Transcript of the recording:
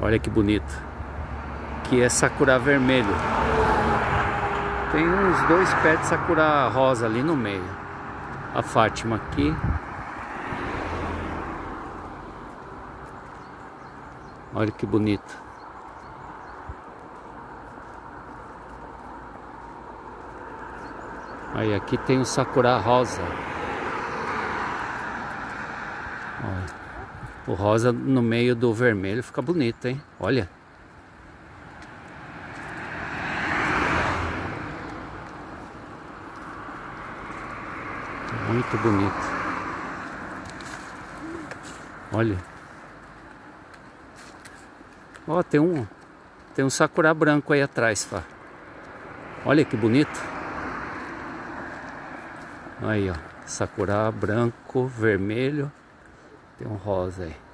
Olha que bonito. Que é sakura vermelho. Tem uns dois pés de sakura rosa ali no meio. A Fátima aqui. Olha que bonito. Aí aqui tem o sakura rosa. Olha. O rosa no meio do vermelho fica bonito, hein? Olha. Muito bonito. Olha. Ó, tem um tem um sakura branco aí atrás, Fá. Olha que bonito. Aí, ó. Sakura branco, vermelho. Tem um rosa aí.